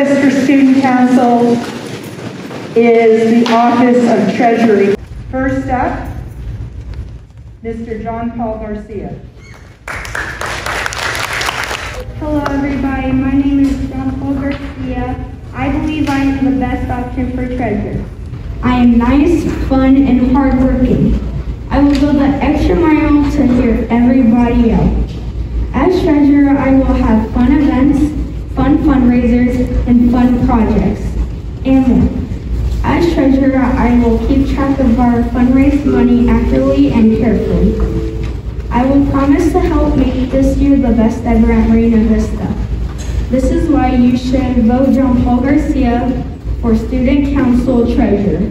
office for student council is the office of treasury. First up, Mr. John Paul Garcia. Hello, everybody. My name is John Paul Garcia. I believe I am the best option for treasurer. I am nice, fun, and hardworking. I will go the extra mile to hear everybody out. As treasurer, I will have fun events, fun fundraisers, and fun projects, and. As treasurer, I will keep track of our fundraised money accurately and carefully. I will promise to help make this year the best ever at Marina Vista. This is why you should vote John Paul Garcia for Student Council Treasurer.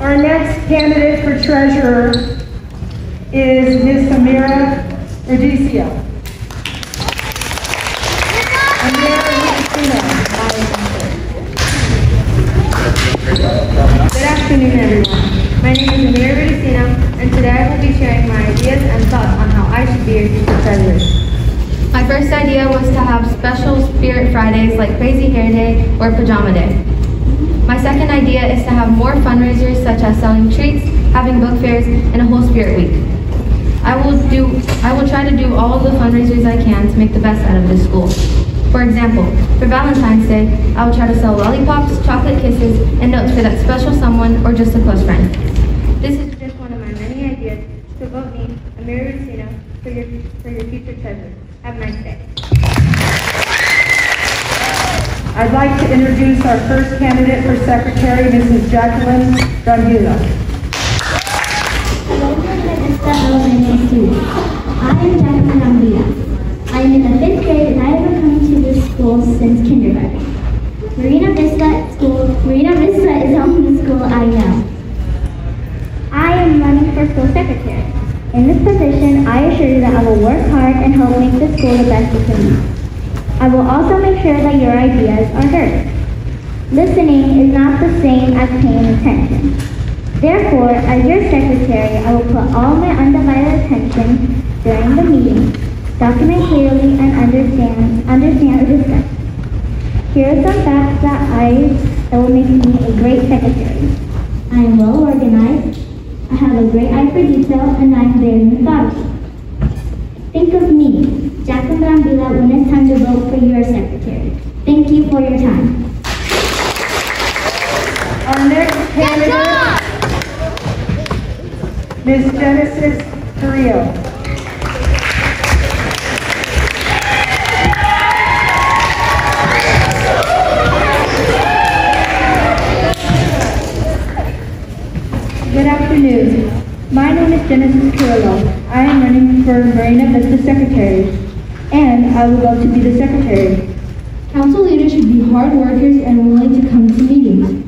Our next candidate for treasurer is Ms. Amira Radicio. Amira Radicio. Good afternoon, everyone. My name is Amir Rudicino, and today I will be sharing my ideas and thoughts on how I should be your future president. My first idea was to have special Spirit Fridays like Crazy Hair Day or Pajama Day. My second idea is to have more fundraisers such as selling treats, having book fairs, and a whole Spirit Week. I will do I will try to do all the fundraisers I can to make the best out of this school. For example, for Valentine's Day, I will try to sell lollipops, chocolate kisses, and notes for that special someone or just a close friend. This is just one of my many ideas, so vote me, Amir Racino, for your, for your future treasurer. Have a nice day. I'd like to introduce our first candidate for secretary, Mrs. Jacqueline Brambilla. I will also make sure that your ideas are heard. Listening is not the same as paying attention. Therefore, as your secretary, I will put all my undivided attention during the meeting, document clearly, and understand, understand or discuss. Here are some facts that I that will make me a great secretary. I am well organized, I have a great eye for detail, and I am very methodical. Think of me, Jacqueline Brambilla, when it's time to vote for your secretary. Thank you for your time. Our next candidate, Ms. Genesis Carrillo. Good afternoon. My name is Genesis Carrillo. I am running for Marina Vista Secretary, and I would love to be the secretary. Council leaders should be hard workers and willing to come to meetings.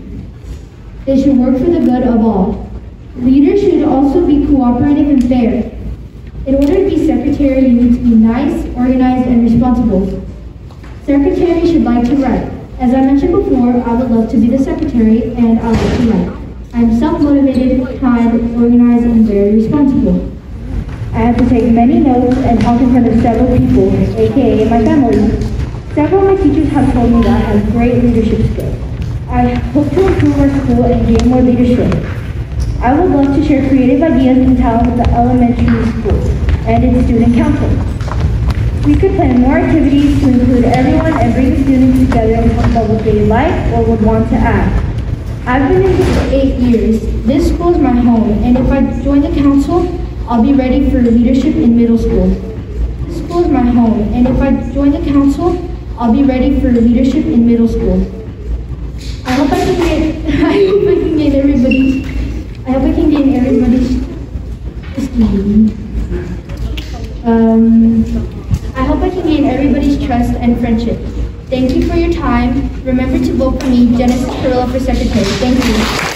They should work for the good of all. Leaders should also be cooperative and fair. In order to be secretary, you need to be nice, organized, and responsible. Secretary should like to write. As I mentioned before, I would love to be the secretary, and I like to write. I am self-motivated, kind, organized, and very responsible. I have to take many notes and talk in front of several people, aka my family. Several of my teachers have told me that I have great leadership skills. I hope to improve our school and gain more leadership. I would love to share creative ideas and talent with the elementary school and its student council. We could plan more activities to include everyone and bring the students together and talk about what they like or would want to add. I've been in for eight years. This school is my home, and if I join the council, I'll be ready for leadership in middle school. School is my home, and if I join the council, I'll be ready for leadership in middle school. I hope I can get, I hope I can gain everybody's, I hope I can gain everybody's. Um, I hope I can gain everybody's trust and friendship. Thank you for your time. Remember to vote for me, Genesis Carrillo, for secretary. Thank you.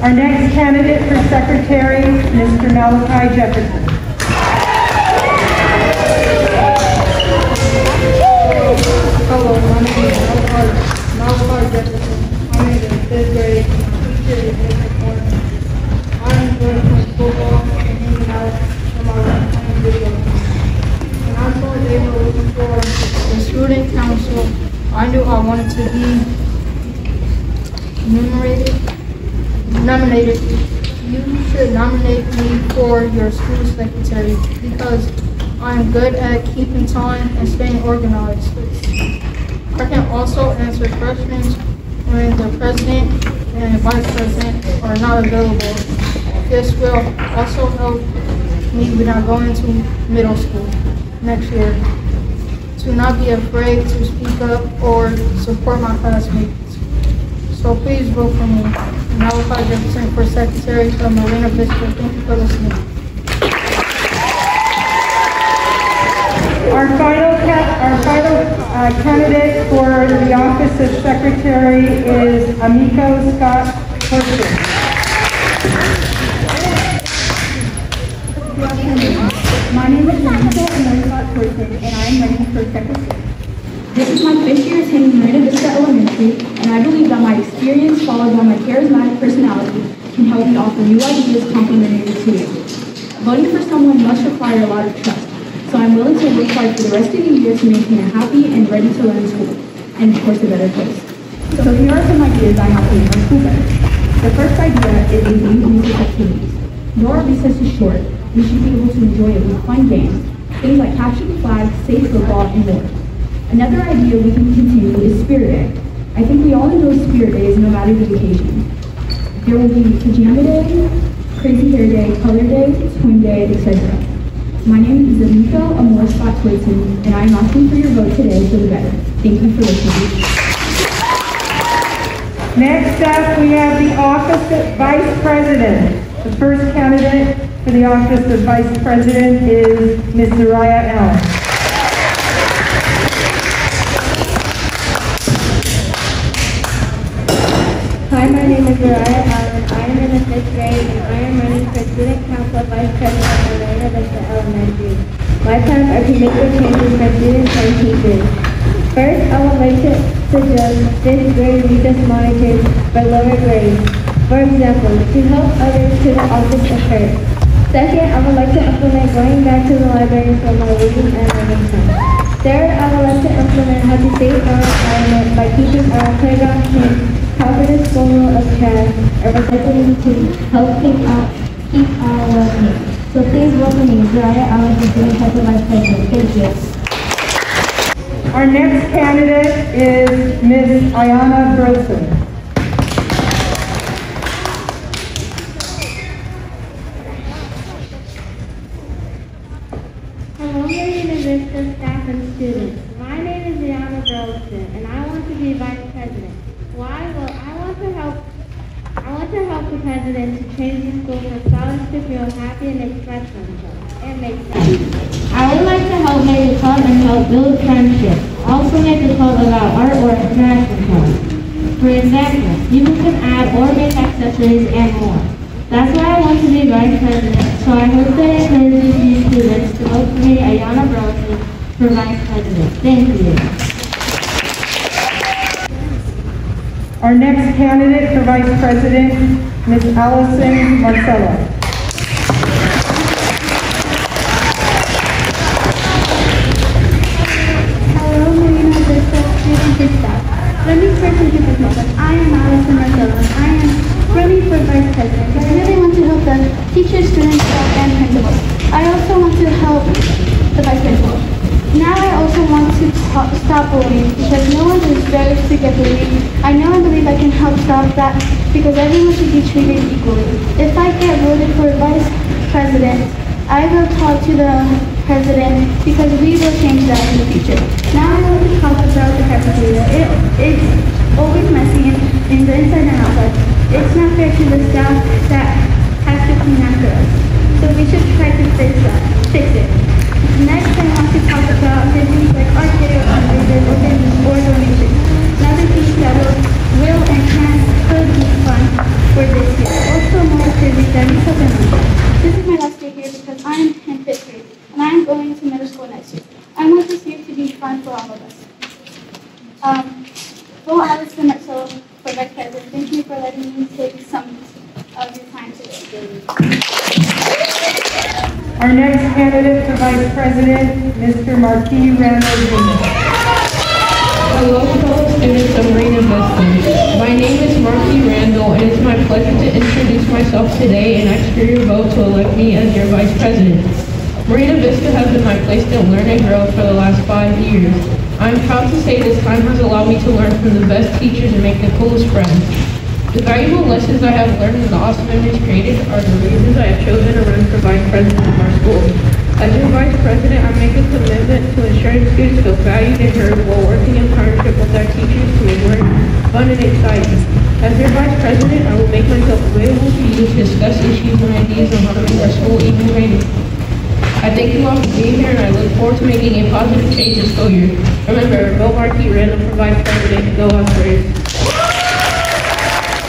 Our next candidate for secretary, Mr. Malachi Jefferson. Hello, my name is Malachi, Malachi Jefferson. I'm in the fifth grade. My teacher is Mr. Corner. I'm going to play football and hanging out from my left hand video. When I saw they were looking for the student council, I knew I wanted to be numerous nominated, you should nominate me for your school secretary because I'm good at keeping time and staying organized. I can also answer questions when the president and vice president are not available. This will also help me when I go into middle school next year to not be afraid to speak up or support my classmates. So please vote for me. For Secretary of Marina Vista. Thank you for listening. Our final, our final uh, candidate for the office of secretary is Amiko Scott Person. My name is Nicole Scott Person, and I am running for secretary. This is my fifth year attending Marina Vista Elementary, and I believe that my experience followed by my charismatic personality can help me offer new ideas complementary to it. Voting for someone must require a lot of trust, so I'm willing to work hard for the rest of the year to maintain a happy and ready to learn school, and of course a better place. So here are some ideas I have to make our school better. The first idea is include music activities. Though our recess is short, we should be able to enjoy it with fun games, things like capture the flag, safe football, and more. Another idea we can continue is Spirit Day. I think we all enjoy Spirit Days no matter the occasion. There will be Pajama Day, Crazy Hair Day, Color Day, Twin Day, etc. My name is Amiko Amor Scott and I am asking for your vote today for the better. Thank you for listening. Next up, we have the office of vice president. The first candidate for the office of vice president is Ms. Zariah Allen. Mariah Allen. I am in the fifth grade and I am running for student council vice president at Elena Elementary. My plans are to make the changes for students and teachers. First, I would like to suggest fifth grade recess monitors for lower grades. For example, to help others to the office of her. Second, I would like to implement going back to the library for my reading and learning time. Third, I would like to implement how to save our environment by keeping our playground clean, hazardous full of trash, and recycling to help keep our, keep our well-being. So please welcome me, Zariah Allen, for student council vice president. Thank you. Our next candidate is Ms. Ayana Grossen. Hello, Marina Vista staff and students. My name is Brianna Burleson, and I want to be vice president. Why? Well, I want to help. I want to help the president to change the school for students to feel happy and express themselves. It makes sense. I would like to help and help build friendship. Also make the club allow art or interaction club. For example, people can add or make accessories and more. That's why I want to be vice president, so I hope that encourages these students to vote for me, Ayana Burleson, for vice president. Thank you. Our next candidate for vice president, Ms. Allison Marcelo. That because everyone should be treated equally. If I get voted for vice president, I will talk to the president because we will change that in the future. Now I want to talk about the cafeteria. It, it's always messy in, in the inside and outside. It's not fair to the staff that has to clean after us. So we should try to fix that, fix it. Next, I want to talk about the things like art video fundraisers or donations. Another thing that will, will and can could be fun for this year. Also more activities that we This is my last year here because I am in fifth grade and I am going to middle school next year. I want this year to be fun for all of us. Um, Go Allison Marcelo for vice president. Thank you for letting me take some of your time today. Our next candidate for vice president, Mr. Marquis Randall Jr. Hello, fellow students of Marina Vista. It is my pleasure to introduce myself today and ask for your vote to elect me as your vice president. Marina Vista has been my place to learn and grow for the last five years. I am proud to say this time has allowed me to learn from the best teachers and make the coolest friends. The valuable lessons I have learned and the awesome memories created are the reasons I have chosen to run for vice president of our school. As your vice president, I make a commitment to ensuring students feel valued and heard while working in partnership with our teachers to make learning fun and exciting. As your vice president, I will make myself available to you to discuss issues and ideas on how to make our school even greater. I thank you all for being here and I look forward to making a positive change this school year. Remember, Bill Markey ran for vice president. Go Huskers.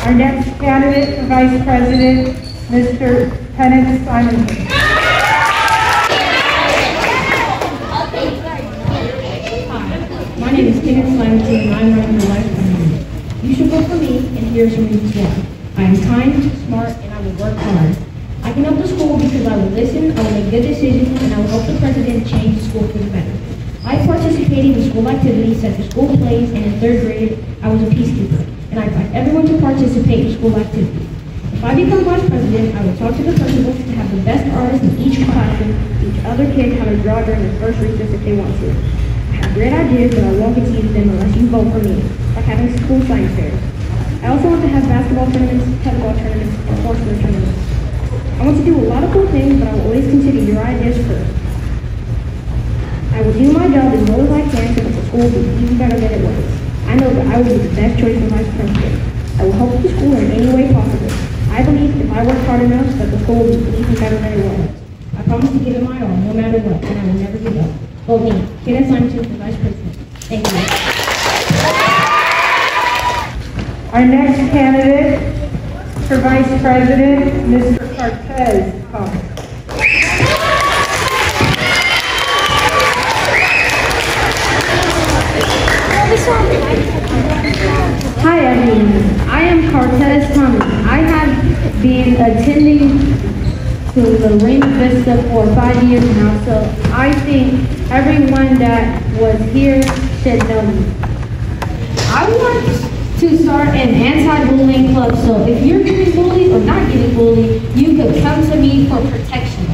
Our next candidate for vice president, Mr. Kenneth Simonson. My name is Kenneth Simonson and I'm running for vice. Vote for me and here's some reasons why. I am kind, smart, and I will work hard. I can help the school because I will listen, I will make good decisions, and I will help the president change the school for the better. I participated in school activities such as school plays, and in third grade, I was a peacekeeper, and I invite everyone to participate in school activities. If I become vice president, I will talk to the principals to have the best artists in each classroom teach other kids how to draw during the first recess if they want to. Great ideas, but I won't get to use them unless you vote for me, like having school science fairs. I also want to have basketball tournaments, tetherball tournaments, and horseback tournaments. I want to do a lot of cool things, but I will always consider your ideas first. I will do my job as well as I can so that the school will be even better than it was. I know that I will be the best choice for vice president. I will help the school in any way possible. I believe if I work hard enough, that the school will be even better than it was. I promise to give it my all, no matter what, and I will never give up. Vote me, Kenneth Simonson for vice president. Thank you. Our next candidate for vice president, Mr. Cortez. Hi everyone, I am Cortez Thomas. I have been attending to the Rain Vista for five years now, so I think everyone that was here should know me. I want to start an anti-bullying club, so if you're getting bullied or not getting bullied, you could come to me for protection.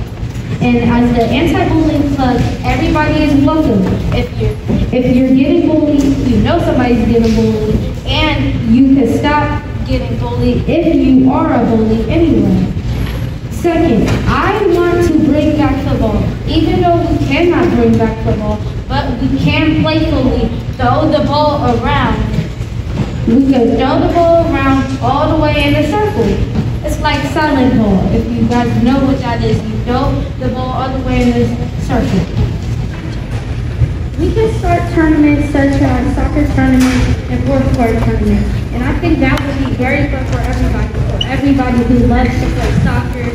And as the anti-bullying club, everybody is welcome. If you're if you're getting bullied, you know somebody's getting bullied, and you can stop getting bullied if you are a bully anyway. Second, I want to bring back the ball. Even though we cannot bring back the ball, but we can playfully throw the ball around. We can throw the ball around all the way in a circle. It's like silent ball. If you guys know what that is, you throw the ball all the way in a circle. We can start tournaments such as soccer tournaments and fourth quarter tournaments. And I think that would be very fun for everybody, for everybody who loves to play soccer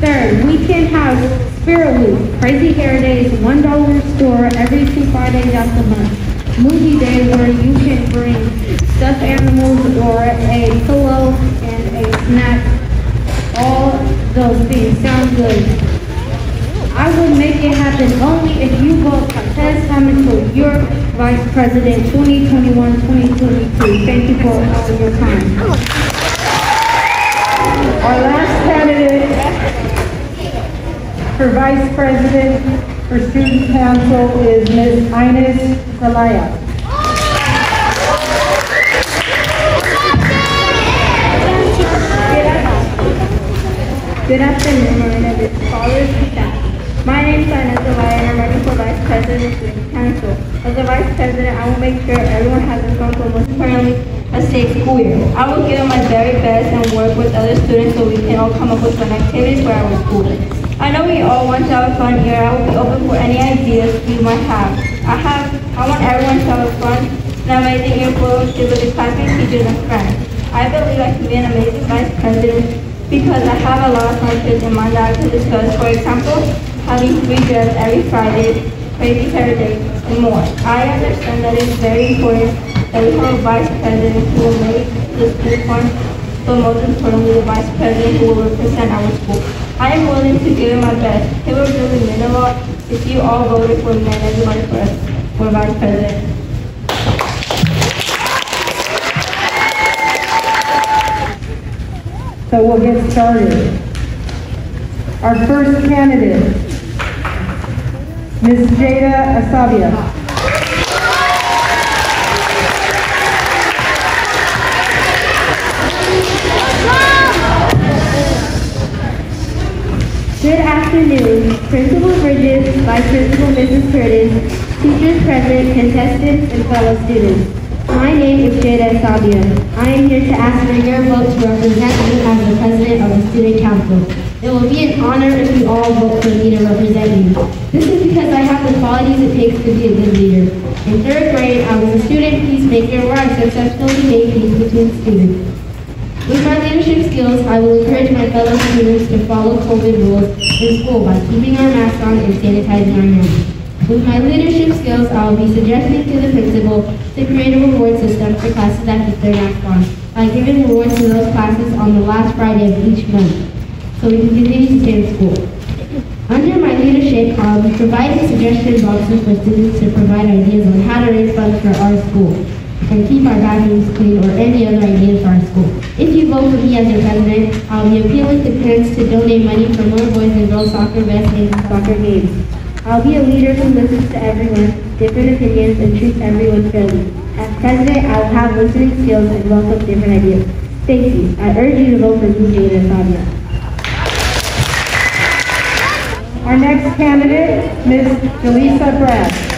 Third, we can have Spirit Week, Crazy Hair Days, $1 store every two Fridays out the month. Movie day where you can bring stuffed animals or a pillow and a snack. All those things sound good. I will make it happen only if you vote Cortez Thomas for your Vice President 2021-2022. Thank you for all your time. Our last candidate for vice president for student council is Ms. Ines Zelaya. Good afternoon, Marina Scholars and staff. My name is Ines Zelaya and I'm running for Vice President of Student Council. As a Vice President, I will make sure everyone has a comfortable, most a safe school year. I will give my very best and work with other students so we can all come up with fun activities for our school. I know we all want to have a fun year. I will be open for any ideas you might have. I have, I want everyone to have a fun and amazing year full of with classmates, teachers, and friends. I believe I can be an amazing Vice President because I have a lot of ideas in mind that I can discuss. For example, having free dress every Friday, crazy hair day, and more. I understand that it's very important a vice president who will make the school fun, but most importantly, the vice president who will represent our school. I am willing to give my best. It would really mean a lot if you all voted for me and everybody for, for vice president. so we'll get started. Our first candidate, Ms. Jada Asabia. Good afternoon, Principal Bridges, Vice Principal Mrs. Curtis, teachers present, contestants, and fellow students. My name is Jada Sabia. I am here to ask for your vote to represent me as the president of the Student Council. It will be an honor if you all vote for me to represent you. This is because I have the qualities it takes to be a good leader. In third grade, I was a student peacemaker where I successfully made peace between students. With my leadership skills, I will encourage my fellow students to follow COVID rules in school by keeping our masks on and sanitizing our hands. With my leadership skills, I will be suggesting to the principal to create a reward system for classes that keep their masks on by giving rewards to those classes on the last Friday of each month so we can continue to stay in school. Under my leadership, I will be providing suggestion boxes for students to provide ideas on how to raise funds for our school and keep our bathrooms clean or any other ideas for our school. If you vote for me as your president, um, I'll be appealing to parents to donate money for more boys and girls soccer vests and soccer games. I'll be a leader who listens to everyone, different opinions, and treats everyone fairly. As president, I will have listening skills and welcome different ideas. Stacy, I urge you to vote for me, Jada Sabia. Our next candidate, Ms. Jaleesa Brad.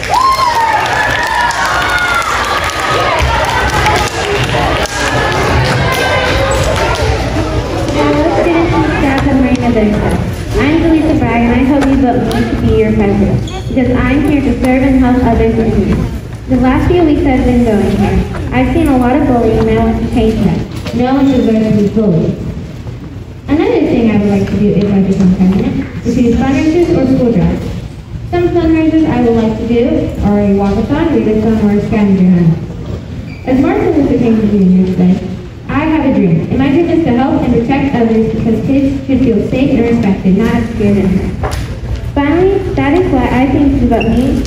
Because I'm here to serve and help others in need. The last few weeks I've been going here, I've seen a lot of bullying, and I want to change that. No one deserves to be bullied. Another thing I would like to do if I become president is do fundraisers or school drives. Some fundraisers I would like to do are a walkathon, readathon, or a scavenger hunt. As Martin Luther King Jr. said, I have a dream, and my dream is to help and protect others because kids should feel safe and respected, not scared and hurt. That is why I think vote me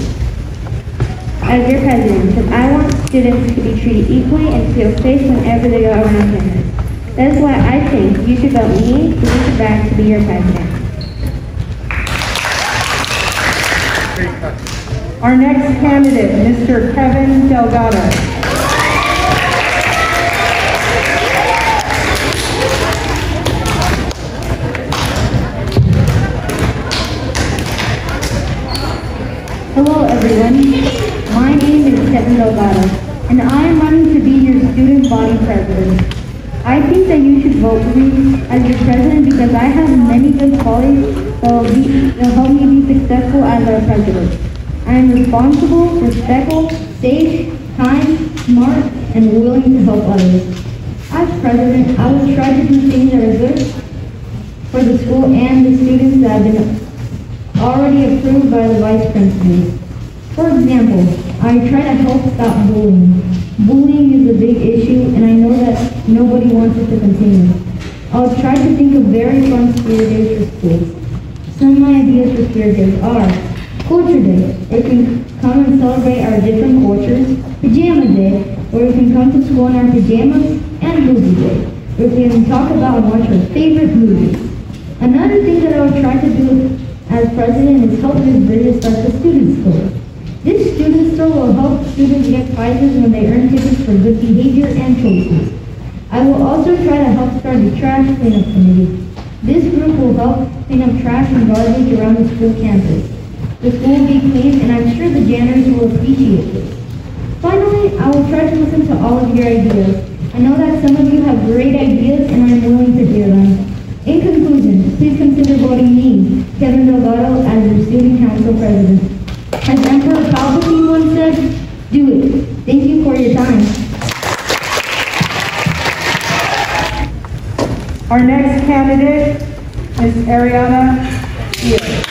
as your president, because I want students to be treated equally and feel safe whenever they go around campus. That is why I think you should vote me, Lisa Bragg, to be your president. Our next candidate, Mr. Kevin Delgado. Delgado, and I am running to be your student body president. I think that you should vote for me as your president because I have many good qualities that will, be, will help me be successful as our president. I am responsible, respectful, safe, kind, smart, and willing to help others. As president, I will try to do things that are good for the school and the students that have been already approved by the vice principals. For example, I try to help stop bullying. Bullying is a big issue and I know that nobody wants it to continue. I'll try to think of very fun spirit days for schools. Some of my ideas for spirit days are Culture Day, where we can come and celebrate our different cultures. Pajama Day, where we can come to school in our pajamas. And Movie Day, where we can talk about and watch our favorite movies. Another thing that I will try to do as president is help Ms. Bridges start the student store. This student store will help students get prizes when they earn tickets for good behavior and choices. I will also try to help start a trash cleanup committee. This group will help clean up trash and garbage around the school campus. The school will be clean and I'm sure the janitors will appreciate this. Finally, I will try to listen to all of your ideas. I know that some of you have great ideas and I'm willing to hear them. In conclusion, please consider voting me, Kevin Delgado, as your student council president. As Emperor Palpatine once said, do it. Thank you for your time. Our next candidate is Ariana Diaz.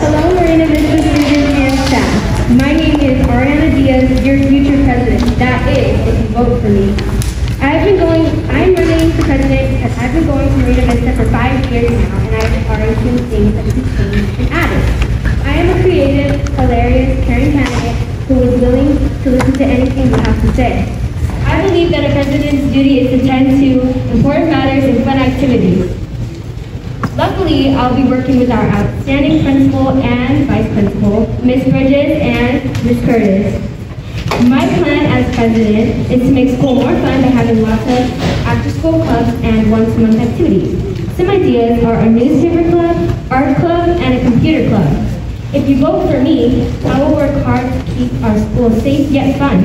Hello, Marina Vista students and staff. My name is Ariana Diaz, your future president. That is, if you vote for me. I've been going, I'm running for president because I've been going to Marina Vista for five years now, and I've already seen things that could be changed and added. I am a creative, hilarious, caring candidate who anything you have to say. I believe that a president's duty is to tend to important matters and fun activities. Luckily, I'll be working with our outstanding principal and vice principal, Ms. Bridges and Ms. Curtis. My plan as president is to make school more fun by having lots of after-school clubs and once-a-month activities. Some ideas are a newspaper club, art club, and a computer club. If you vote for me, I will work hard to keep our school safe yet fun.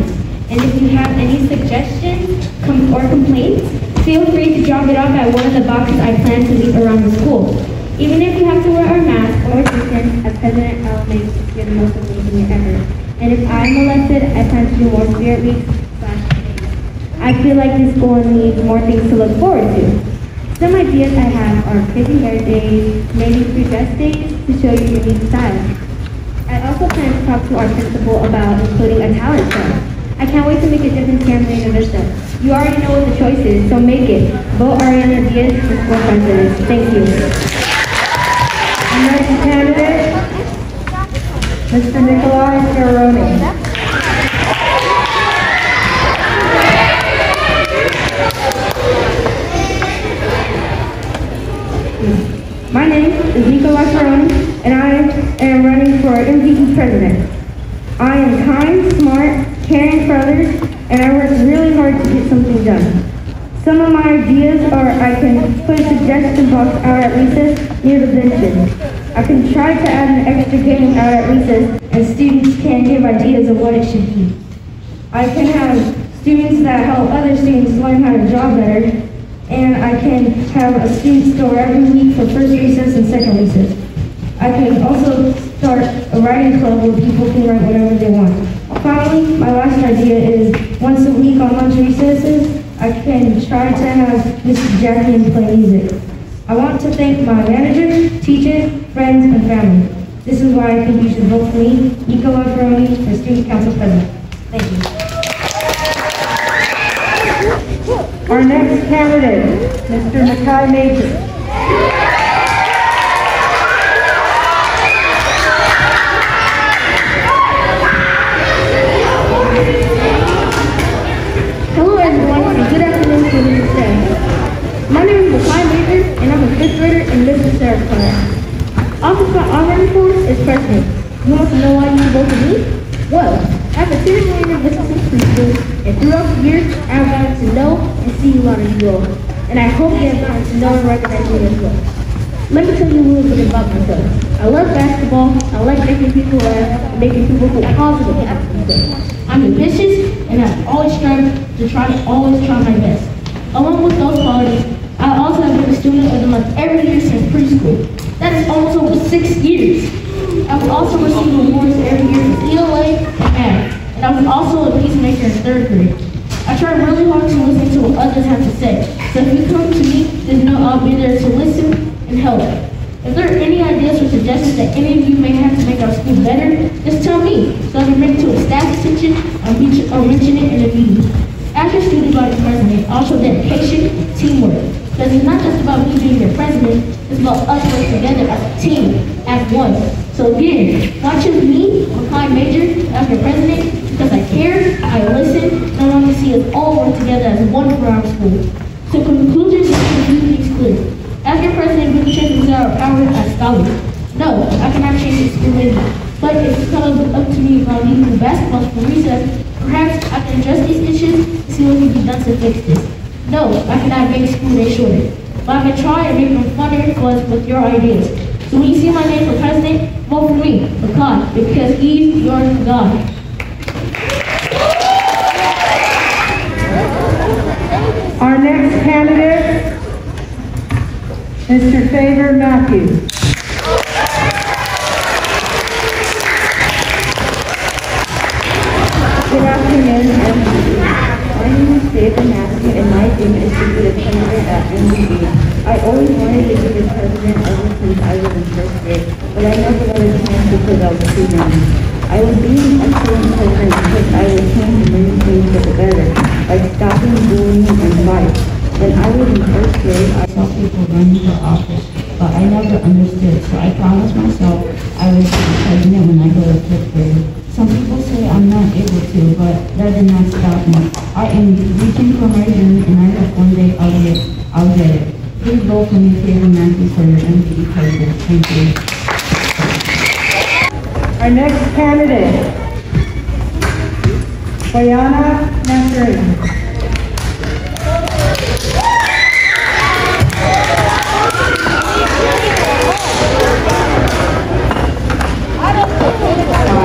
And if you have any suggestions or complaints, feel free to drop it off at one of the boxes I plan to leave around the school. Even if you have to wear our mask or distance, as President I will make to get the most amazing ever. And if I'm elected, I plan to do more spirit weeks slash. I feel like this school needs more things to look forward to. Some ideas I have are crazy hair days, maybe free dress days to show your unique style. I also plan to talk to our principal about including a talent show. I can't wait to make a difference here in Marina Vista. You already know what the choice is, so make it. Vote Ariana Diaz for school president. Thank you. Next candidate, Mr. Nikolai Scaroni. My name is Nicola Caroni, and I am running for MVE president. I am kind, smart, caring for others, and I work really hard to get something done. Some of my ideas are I can put a suggestion box out at recess near the benches. I can try to add an extra game out at recess, and students can give ideas of what it should be. I can have students that help other students learn how to draw better, and I can have a student store every week for first recess and second recess. I can also start a writing club where people can write whatever they want. Finally, my last idea is once a week on lunch recesses, I can try to have Mr. Jackie and play music. I want to thank my manager, teachers, friends, and family. This is why I think you should vote for me, Nico Alberoni, for student council president. Thank you. Our next candidate, Mr. Mackay Major. Office my honoring for is president. You want to know why you for me? Well, I've attended Marina Vista since preschool, and throughout the years, I've gotten to know and see a lot of you all. And I hope you have gotten to know and recognize me as well. Let me tell you a little bit about myself. I love basketball, I like making people laugh, making people feel positive after the game. I'm ambitious, and I always strive to try to always try my best. Along with those qualities, I also have been a student of the month every year since preschool. That is over six years. I've also received awards every year in ELA and and I was also a peacemaker in third grade. I try really hard to listen to what others have to say, so if you come to me, just know I'll be there to listen and help. If there are any ideas or suggestions that any of you may have to make our school better, just tell me, so I can bring it to a staff attention or mention, it in a meeting. As your student body president, show dedication, teamwork. Because it's not just about me being your president, it's about us working together as a team, as one. So again, not choose me, Makai Major, as your president, because I care, I listen, and I want to see us all work together as one for our school. So conclusions and conclusions clear. As your president, we chances are powered as scholars. No, I cannot change school maybe. But if it comes up to me about leaving the basketball for recess, perhaps I can address these issues and see what can be done to fix this. No, I cannot make school day shorter. But I can try and make them fun with your ideas. So when you see my name for president, vote for me, for God, because he's your God. Our next candidate, Mr. Favor Matthews. Good afternoon, name is David Matthew, and my dream is to be the president at MVE. I always wanted to be the president ever since I was in first grade, but I never got a chance because I was too young. I would be an excellent president because I would change many things for the better, like stopping bullying and violence. When I was in first grade, I saw people running for office, but I never understood, so I promised myself I would be president when I go to fifth grade. Some people say I'm not able to, but that did cannot stop me. I am reaching for my dream and I hope one day I'll get, I'll get it. Please vote for me, Taylor Matthews, for your MVE president. Thank you. Our next candidate, Boyana Nasrin.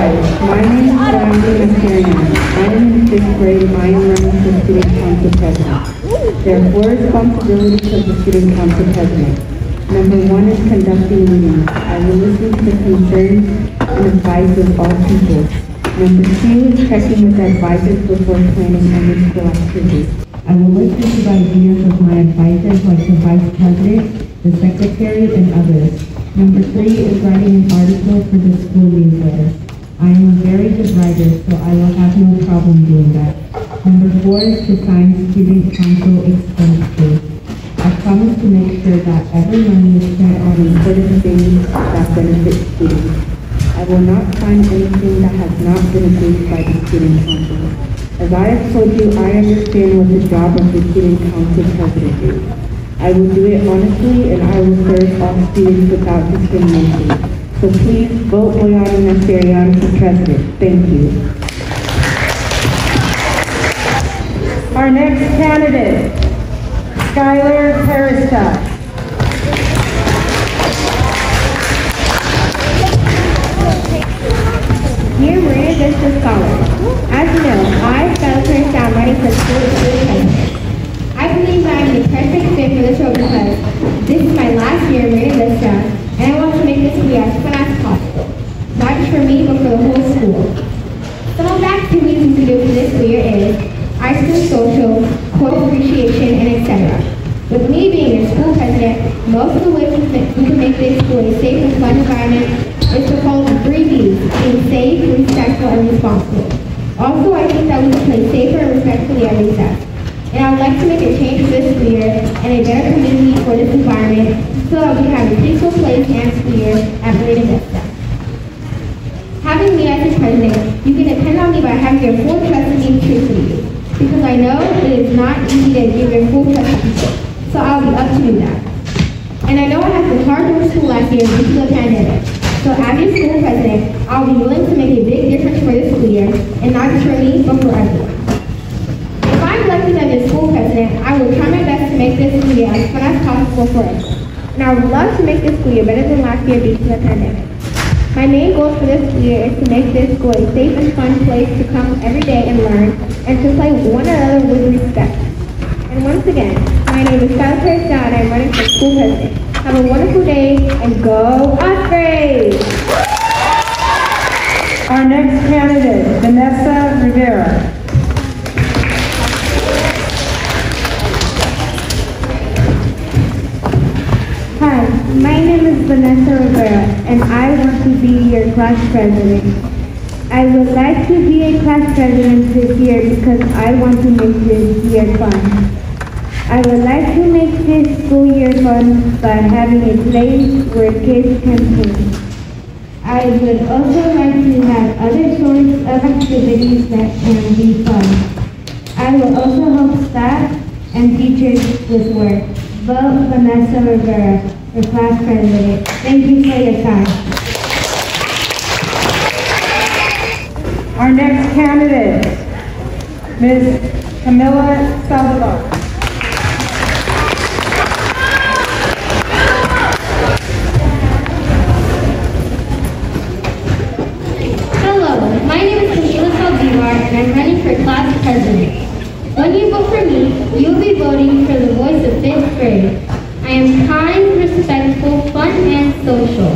Hi, my name is Brandy Masterian. I am in fifth grade. I am for student council president. There are four responsibilities of the student council president. Number one is conducting meetings. I will listen to the concerns and advice of all people. Number two is checking with advisors before planning any school activities. I will listen to the ideas of my advisors like the vice president, the secretary, and others. Number three is writing an article for the school newsletter. I am very good writer, so I will have no problem doing that. Number four is to sign student council expenditures. I promise to make sure that every money is spent on important things that benefit students. I will not sign anything that has not been approved by the student council. As I have told you, I understand what the job of the student council president is. I will do it honestly and I will serve all students without discrimination. So please vote Oyana Nasterian for president. Thank you. Our next candidate, Skylar Parastak. Dear Marina Vista Scholars, as you know, I, Skylar Prince, am running for school president. I believe I am the perfect fit for this role because this is my last year at Marina Vista, and I want to make this year as fun as possible. Not just for me, but for the whole school. Some of the activities do for this year is ice school social, course appreciation, and etc. With me being your school president, most of the ways we can make this school a safe and fun environment is to follow the three B's, being safe, respectful, and responsible. Also, I think that we can play safer and respectfully at recess. And I would like to make a change this year and a better community for this environment so we have a peaceful place and year at Marina Vista. Having me as your president, you can depend on me by having your full trust in being true to you. Because I know it is not easy to give your full trust to people. So I'll be up to do that. And I know I have some hard work school last year due to the pandemic. So as your school president, I'll be willing to make a big difference for this school year, and not just for me, but for everyone. If I'm elected as your school president, I will try my best to make this school year as fun as possible for everyone. And I would love to make this school year better than last year due to the pandemic. My main goal for this year is to make this school a safe and fun place to come every day and learn, and to play one another with respect. And once again, my name is Skylar Perez and I'm running for school president. Have a wonderful day and go Ospreys! Our next candidate, Vanessa Rivera. Rivera, and I want to be your class president. I would like to be a class president this year because I want to make this year fun. I would like to make this school year fun by having a place where kids can play. I would also like to have other sorts of activities that can be fun. I will also help staff and teachers with work. Vote Vanessa Rivera for class president. Thank you for your time. Our next candidate, Ms. Camila Salvador. Hello, my name is Camila Saldivar and I'm running for class president. When you vote for me, you'll be voting for the voice of fifth grade. I am kind, respectful, fun, and social.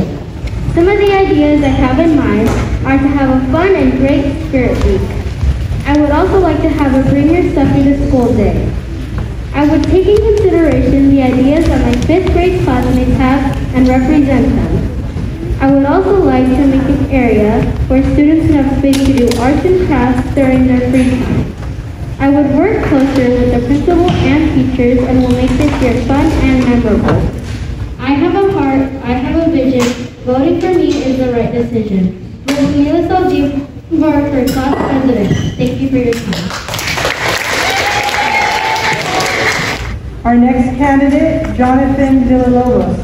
Some of the ideas I have in mind are to have a fun and great spirit week. I would also like to have a bring-your-stuff-to-school day. I would take in consideration the ideas that my fifth grade classmates have and represent them. I would also like to make an area where students have space to do arts and crafts during their free time. I would work closer with the principal and teachers and will make this year fun and memorable. I have a heart, I have a vision. Voting for me is the right decision. Ms. Melissa G. Barker, class president. Thank you for your time. Our next candidate, Jonathan Villalobos.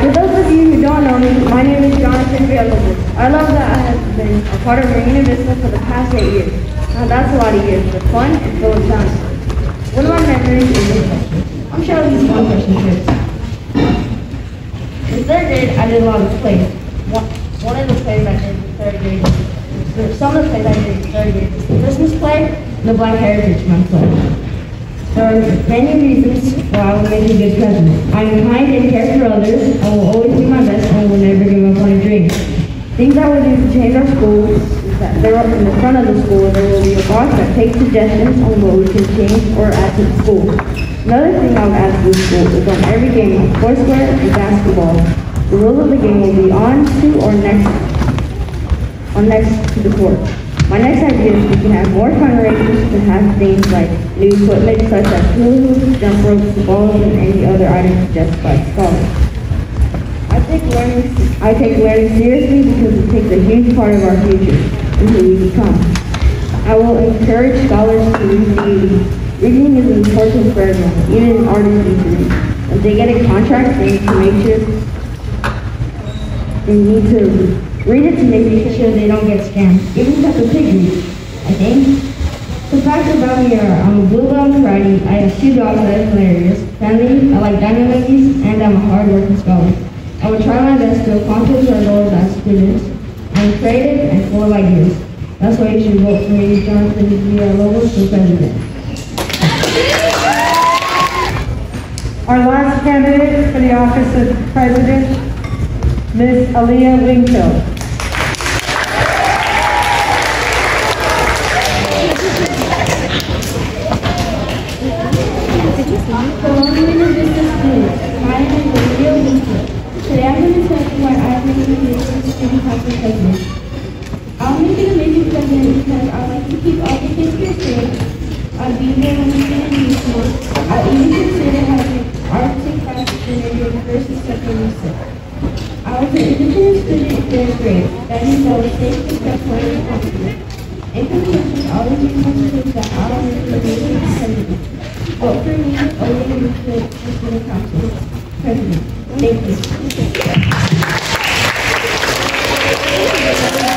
For those of you who don't know me, my name is Jonathan Villalobos. I love that I have been a part of Marina Vista for the past eight years. Now that's a lot of years, but fun and full of challenges. One of my memories is. I'm sure these one question trips. In third grade, I did a lot of plays. One, of the plays I did in third grade, some of the plays I did in third grade was the Christmas play and the Black Heritage Month play. There are many reasons why I will make a good president. I am kind and care for others. I will always do my best and will never give up on a dream. Things I would do to change our schools that there are, in the front of the school, there will be a box that takes suggestions on what we can change or add to the school. Another thing I would add to the school is on every game, of foursquare and basketball, the rules of the game will be on to or next, or next to the court. My next idea is we can have more fundraisers to have things like new equipment such as hula hoops, jump ropes, balls, and any other items suggested by scholars. I take learning, I take learning seriously because it takes a huge part of our future and. I will encourage scholars to read. Reading is important for everyone, even artists to read. If they get a contract, they need to make sure they need to read it to make sure they don't get scammed. Even Peppa Pig reads, I think. The facts about me are I'm a blue belt karate, I have two dogs that are hilarious, family, I like diamond monkeys, and I'm a hard-working scholar. I will try my best to accomplish our goals as students. I'm creative and full of ideas. That's why you should vote for me, Jonathan Villalobos, for president. Our last candidate for the office of president, Ms. Aaliyah Wingfield. Hello, Marina Vista students. My name is Olivia Winkler. Today I'm going to tell you why I think I'm the student council president. I'll make an amazing president because I like to keep all the kids here safe. I'll be there when the student needs me. I'll even consider having Arctic class dinner during first and second recess. I was an independent student in third grade. That means I was safe, respectful, and confident. In conclusion, always use my skills that I will make an amazing president. Vote for me, Olivia Winkler, for student council president. Thank you.